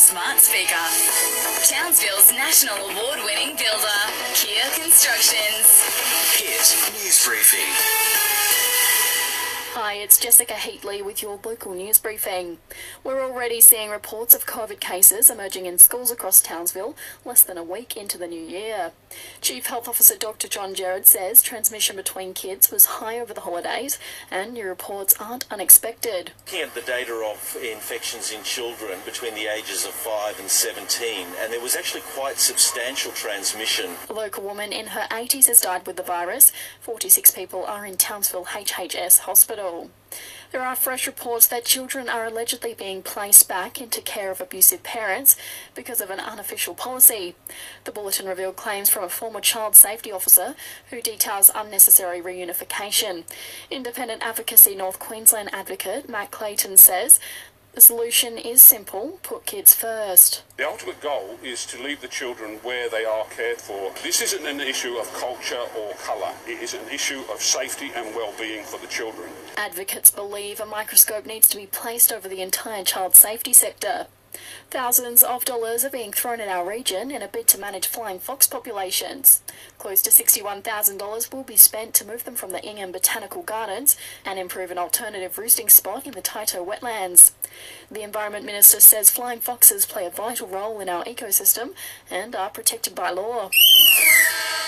smart speaker. Townsville's national award winning builder, Kia Constructions. Hit News Briefing. Hi, it's Jessica Heatley with your local news briefing. We're already seeing reports of COVID cases emerging in schools across Townsville less than a week into the new year. Chief Health Officer Dr. John Gerrard says transmission between kids was high over the holidays and new reports aren't unexpected. Looking at the data of infections in children between the ages of 5 and 17, and there was actually quite substantial transmission. A local woman in her 80s has died with the virus. 46 people are in Townsville HHS hospital. There are fresh reports that children are allegedly being placed back into care of abusive parents because of an unofficial policy. The bulletin revealed claims from a former child safety officer who details unnecessary reunification. Independent Advocacy North Queensland advocate Matt Clayton says the solution is simple put kids first. The ultimate goal is to leave the children where they are cared for. This isn't an issue of culture or colour, it is an issue of safety and well-being for the children. Advocates believe a microscope needs to be placed over the entire child safety sector. Thousands of dollars are being thrown at our region in a bid to manage flying fox populations. Close to $61,000 will be spent to move them from the Ingham Botanical Gardens and improve an alternative roosting spot in the Tyto wetlands. The Environment Minister says flying foxes play a vital role in our ecosystem and are protected by law.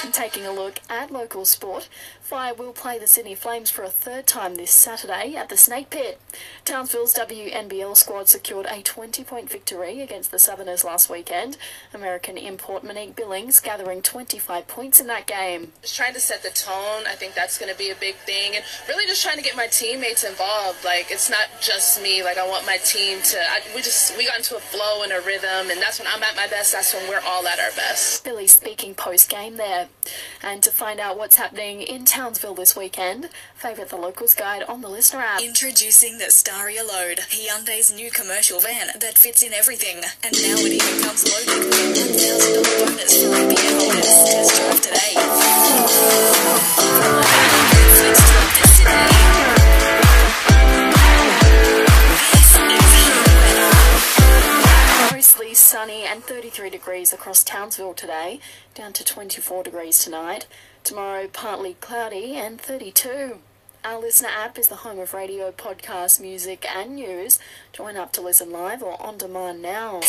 And taking a look at local sport, Fire will play the Sydney Flames for a third time this Saturday at the Snake Pit. Townsville's WNBL squad secured a 20 point victory against the Southerners last weekend. American import Monique Billings gathering 25 points in that game. Just trying to set the tone, I think that's going to be a big thing. And really just trying to get my teammates involved. Like, it's not just me. Like, I want my team to, I, we just, we got into a flow and a rhythm, and that's when I'm at my best. That's when we're all at our best. Billy speaking post game there. And to find out what's happening in Townsville this weekend, favourite the locals guide on the LiSTNR app. Introducing the Staria Load, Hyundai's new commercial van that fits in everything. And now it even comes loaded with and 33 degrees across Townsville today, down to 24 degrees tonight. Tomorrow, partly cloudy and 32. Our LiSTNR app is the home of radio, podcast, music, and news. Join up to listen live or on demand now.